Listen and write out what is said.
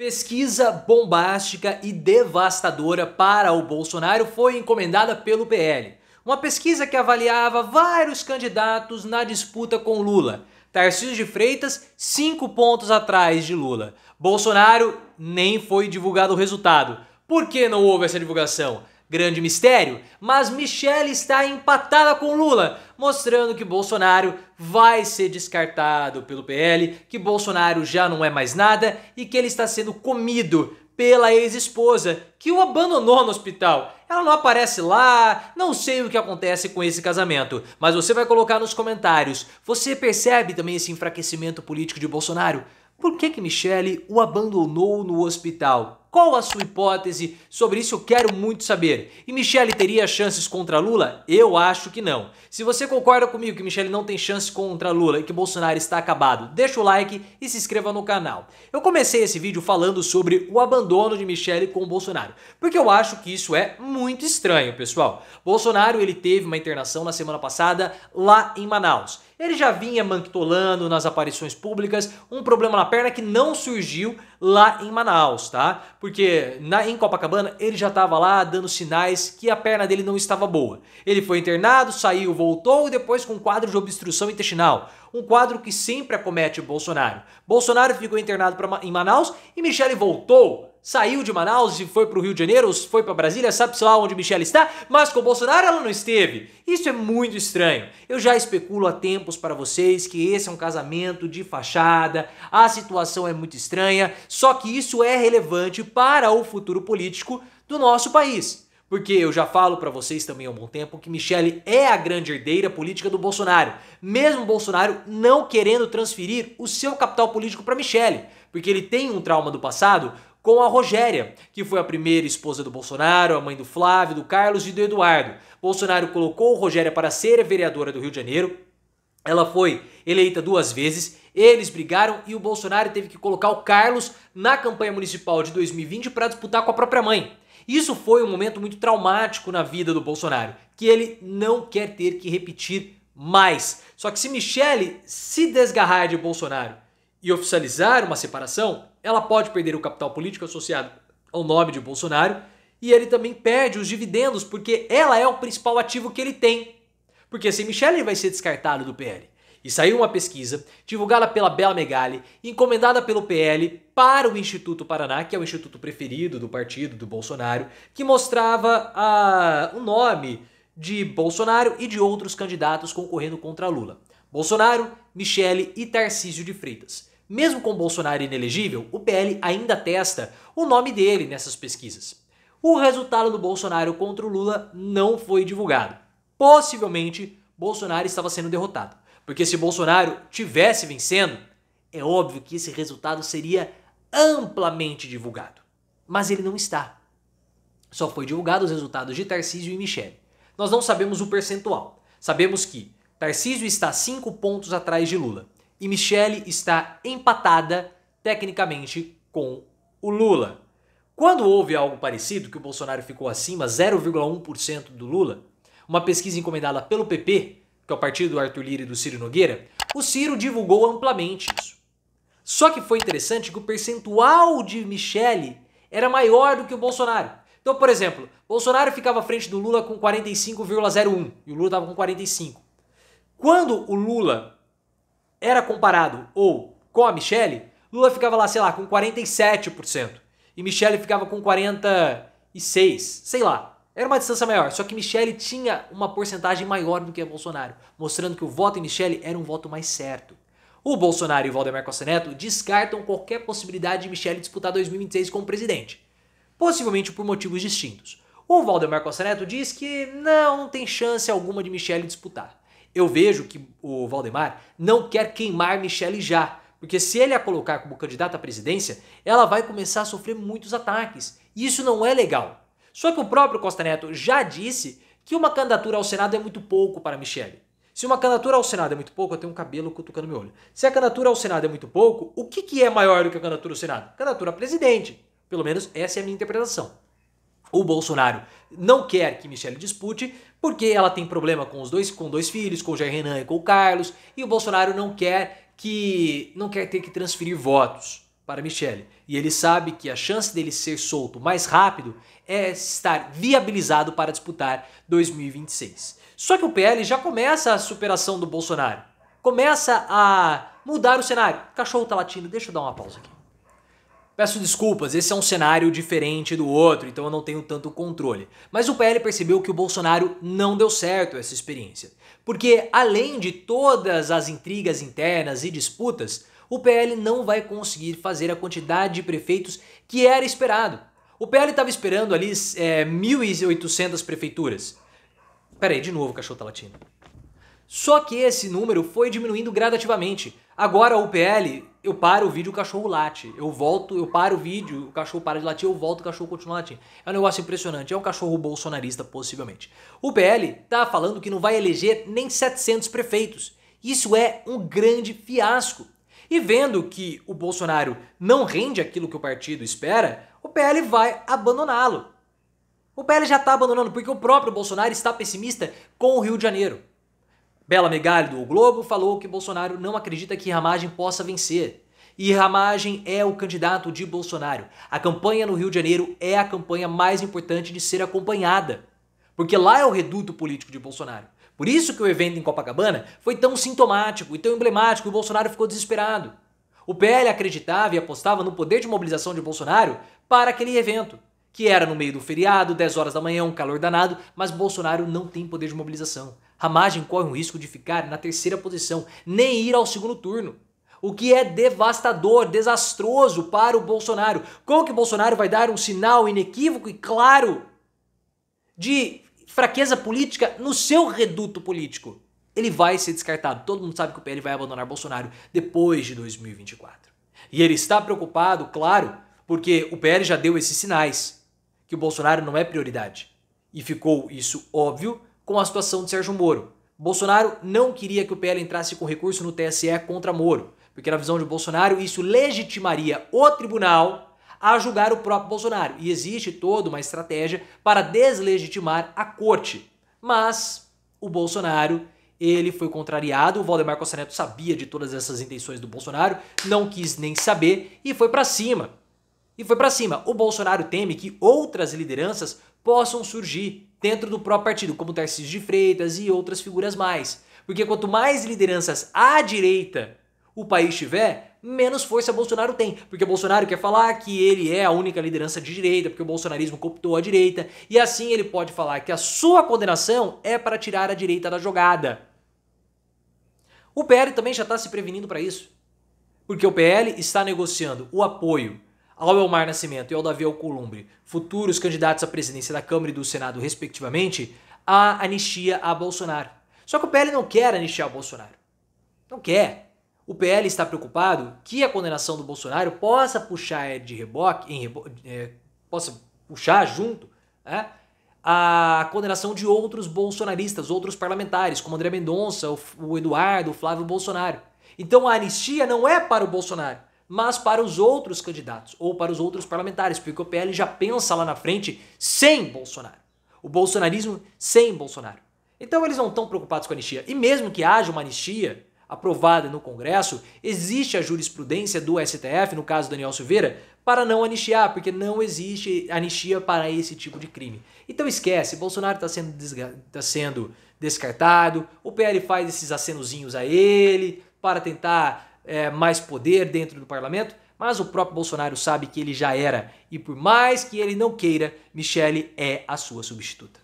Pesquisa bombástica e devastadora para o Bolsonaro foi encomendada pelo PL. Uma pesquisa que avaliava vários candidatos na disputa com Lula. Tarcísio de Freitas, cinco pontos atrás de Lula. Bolsonaro, nem foi divulgado o resultado. Por que não houve essa divulgação? Grande mistério, mas Michele está empatada com Lula, mostrando que Bolsonaro vai ser descartado pelo PL, que Bolsonaro já não é mais nada e que ele está sendo comido pela ex-esposa, que o abandonou no hospital. Ela não aparece lá, não sei o que acontece com esse casamento, mas você vai colocar nos comentários. Você percebe também esse enfraquecimento político de Bolsonaro? Por que que Michele o abandonou no hospital? Qual a sua hipótese sobre isso? Eu quero muito saber. E Michele teria chances contra Lula? Eu acho que não. Se você concorda comigo que Michele não tem chance contra Lula e que Bolsonaro está acabado, deixa o like e se inscreva no canal. Eu comecei esse vídeo falando sobre o abandono de Michele com Bolsonaro, porque eu acho que isso é muito estranho, pessoal. Bolsonaro ele teve uma internação na semana passada lá em Manaus. Ele já vinha manquitolando nas aparições públicas um problema na perna que não surgiu lá em Manaus, tá? Porque na, em Copacabana ele já estava lá dando sinais que a perna dele não estava boa. Ele foi internado, saiu, voltou e depois com um quadro de obstrução intestinal. Um quadro que sempre acomete Bolsonaro. Bolsonaro ficou internado pra, em Manaus e Michele voltou saiu de Manaus e foi para o Rio de Janeiro, foi para Brasília, sabe-se lá onde Michelle está, mas com Bolsonaro ela não esteve. Isso é muito estranho. Eu já especulo há tempos para vocês que esse é um casamento de fachada, a situação é muito estranha, só que isso é relevante para o futuro político do nosso país. Porque eu já falo para vocês também há um bom tempo que Michele é a grande herdeira política do Bolsonaro. Mesmo Bolsonaro não querendo transferir o seu capital político para Michele, porque ele tem um trauma do passado com a Rogéria, que foi a primeira esposa do Bolsonaro, a mãe do Flávio, do Carlos e do Eduardo. Bolsonaro colocou Rogéria para ser vereadora do Rio de Janeiro. Ela foi eleita duas vezes, eles brigaram e o Bolsonaro teve que colocar o Carlos na campanha municipal de 2020 para disputar com a própria mãe. Isso foi um momento muito traumático na vida do Bolsonaro, que ele não quer ter que repetir mais. Só que se Michele se desgarrar de Bolsonaro e oficializar uma separação, ela pode perder o capital político associado ao nome de Bolsonaro e ele também perde os dividendos porque ela é o principal ativo que ele tem. Porque se Michele vai ser descartado do PL. E saiu uma pesquisa divulgada pela Bela Megali, encomendada pelo PL para o Instituto Paraná, que é o instituto preferido do partido do Bolsonaro, que mostrava a, o nome de Bolsonaro e de outros candidatos concorrendo contra Lula. Bolsonaro, Michele e Tarcísio de Freitas. Mesmo com Bolsonaro inelegível, o PL ainda testa o nome dele nessas pesquisas. O resultado do Bolsonaro contra o Lula não foi divulgado. Possivelmente, Bolsonaro estava sendo derrotado. Porque se Bolsonaro tivesse vencendo, é óbvio que esse resultado seria amplamente divulgado. Mas ele não está. Só foi divulgado os resultados de Tarcísio e Michele. Nós não sabemos o percentual. Sabemos que Tarcísio está 5 pontos atrás de Lula e Michele está empatada tecnicamente com o Lula. Quando houve algo parecido, que o Bolsonaro ficou acima 0,1% do Lula, uma pesquisa encomendada pelo PP, que é o partido do Arthur Lira e do Ciro Nogueira, o Ciro divulgou amplamente isso. Só que foi interessante que o percentual de Michele era maior do que o Bolsonaro. Então, por exemplo, Bolsonaro ficava à frente do Lula com 45,01 e o Lula estava com 45. Quando o Lula era comparado ou com a Michelle, Lula ficava lá, sei lá, com 47%. E Michelle ficava com 46%, sei lá. Era uma distância maior, só que Michelle tinha uma porcentagem maior do que Bolsonaro, mostrando que o voto em Michelle era um voto mais certo. O Bolsonaro e o Valdemar Costa Neto descartam qualquer possibilidade de Michelle disputar 2026 como presidente, possivelmente por motivos distintos. O Valdemar Costa Neto diz que não, tem chance alguma de Michelle disputar. Eu vejo que o Valdemar não quer queimar Michele já, porque se ele a colocar como candidata à presidência, ela vai começar a sofrer muitos ataques. E isso não é legal. Só que o próprio Costa Neto já disse que uma candidatura ao Senado é muito pouco para Michele. Se uma candidatura ao Senado é muito pouco, eu tenho um cabelo cutucando meu olho. Se a candidatura ao Senado é muito pouco, o que, que é maior do que a candidatura ao Senado? Candidatura a presidente. Pelo menos essa é a minha interpretação. O Bolsonaro não quer que Michele dispute porque ela tem problema com os dois, com dois filhos, com o Jair Renan e com o Carlos, e o Bolsonaro não quer que não quer ter que transferir votos para Michele. E ele sabe que a chance dele ser solto mais rápido é estar viabilizado para disputar 2026. Só que o PL já começa a superação do Bolsonaro. Começa a mudar o cenário. O cachorro tá latindo, deixa eu dar uma pausa aqui. Peço desculpas, esse é um cenário diferente do outro, então eu não tenho tanto controle. Mas o PL percebeu que o Bolsonaro não deu certo essa experiência. Porque além de todas as intrigas internas e disputas, o PL não vai conseguir fazer a quantidade de prefeitos que era esperado. O PL estava esperando ali é, 1.800 prefeituras. Peraí, de novo cachorro latindo. Só que esse número foi diminuindo gradativamente. Agora o PL, eu paro o vídeo, o cachorro late. Eu volto, eu paro o vídeo, o cachorro para de latir, eu volto, o cachorro continua latindo. É um negócio impressionante. É um cachorro bolsonarista, possivelmente. O PL tá falando que não vai eleger nem 700 prefeitos. Isso é um grande fiasco. E vendo que o Bolsonaro não rende aquilo que o partido espera, o PL vai abandoná-lo. O PL já está abandonando porque o próprio Bolsonaro está pessimista com o Rio de Janeiro. Bela Megali do o Globo falou que Bolsonaro não acredita que Ramagem possa vencer. E Ramagem é o candidato de Bolsonaro. A campanha no Rio de Janeiro é a campanha mais importante de ser acompanhada. Porque lá é o reduto político de Bolsonaro. Por isso que o evento em Copacabana foi tão sintomático e tão emblemático e o Bolsonaro ficou desesperado. O PL acreditava e apostava no poder de mobilização de Bolsonaro para aquele evento, que era no meio do feriado, 10 horas da manhã, um calor danado, mas Bolsonaro não tem poder de mobilização. Ramagem corre o risco de ficar na terceira posição, nem ir ao segundo turno. O que é devastador, desastroso para o Bolsonaro. Como que Bolsonaro vai dar um sinal inequívoco e claro de fraqueza política no seu reduto político? Ele vai ser descartado. Todo mundo sabe que o PL vai abandonar Bolsonaro depois de 2024. E ele está preocupado, claro, porque o PL já deu esses sinais que o Bolsonaro não é prioridade. E ficou isso óbvio com a situação de Sérgio Moro. Bolsonaro não queria que o PL entrasse com recurso no TSE contra Moro, porque na visão de Bolsonaro isso legitimaria o tribunal a julgar o próprio Bolsonaro. E existe toda uma estratégia para deslegitimar a corte. Mas o Bolsonaro ele foi contrariado, o Valdemar Costa Neto sabia de todas essas intenções do Bolsonaro, não quis nem saber e foi para cima. E foi para cima. O Bolsonaro teme que outras lideranças possam surgir dentro do próprio partido, como Tarcísio de Freitas e outras figuras mais. Porque quanto mais lideranças à direita o país tiver, menos força Bolsonaro tem. Porque Bolsonaro quer falar que ele é a única liderança de direita, porque o bolsonarismo cooptou a direita, e assim ele pode falar que a sua condenação é para tirar a direita da jogada. O PL também já está se prevenindo para isso. Porque o PL está negociando o apoio ao Elmar Nascimento e ao Davi Alcolumbre, futuros candidatos à presidência da Câmara e do Senado, respectivamente, a anistia a Bolsonaro. Só que o PL não quer anistiar o Bolsonaro. Não quer. O PL está preocupado que a condenação do Bolsonaro possa puxar de reboque, em rebo, é, possa puxar junto né, a condenação de outros bolsonaristas, outros parlamentares, como André Mendonça, o Eduardo, o Flávio Bolsonaro. Então a anistia não é para o Bolsonaro mas para os outros candidatos ou para os outros parlamentares, porque o PL já pensa lá na frente sem Bolsonaro. O bolsonarismo sem Bolsonaro. Então eles não estão preocupados com a anistia. E mesmo que haja uma anistia aprovada no Congresso, existe a jurisprudência do STF, no caso Daniel Silveira, para não anistiar, porque não existe anistia para esse tipo de crime. Então esquece, Bolsonaro está sendo, tá sendo descartado, o PL faz esses acenozinhos a ele para tentar é, mais poder dentro do parlamento, mas o próprio Bolsonaro sabe que ele já era e por mais que ele não queira, Michele é a sua substituta.